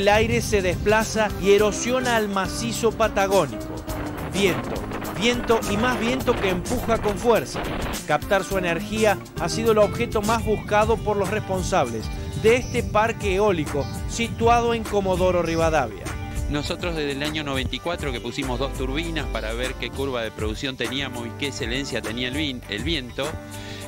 el aire se desplaza y erosiona al macizo patagónico. Viento, viento y más viento que empuja con fuerza. Captar su energía ha sido el objeto más buscado por los responsables de este parque eólico situado en Comodoro Rivadavia. Nosotros desde el año 94 que pusimos dos turbinas para ver qué curva de producción teníamos y qué excelencia tenía el, viento,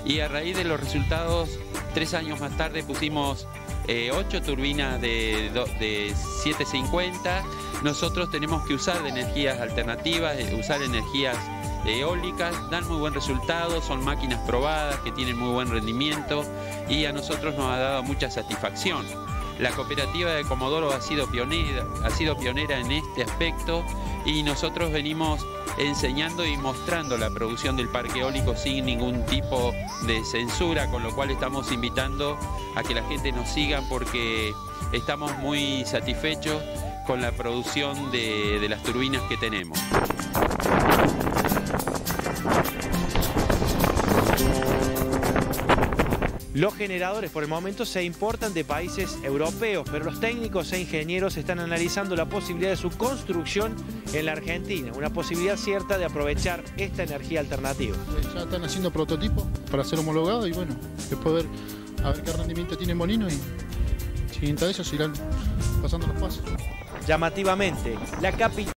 y a raíz de los resultados, tres años más tarde pusimos eh, ocho turbinas de, de 750. Nosotros tenemos que usar energías alternativas, eh, usar energías eólicas, dan muy buen resultado, son máquinas probadas que tienen muy buen rendimiento y a nosotros nos ha dado mucha satisfacción. La cooperativa de Comodoro ha sido pionera, ha sido pionera en este aspecto y nosotros venimos enseñando y mostrando la producción del parque eólico sin ningún tipo de censura, con lo cual estamos invitando a que la gente nos siga porque estamos muy satisfechos con la producción de, de las turbinas que tenemos. Los generadores por el momento se importan de países europeos, pero los técnicos e ingenieros están analizando la posibilidad de su construcción en la Argentina, una posibilidad cierta de aprovechar esta energía alternativa. Ya están haciendo prototipos para ser homologados y bueno, después ver a ver qué rendimiento tiene molino y siguiente a eso se irán pasando los pasos. Llamativamente, la capital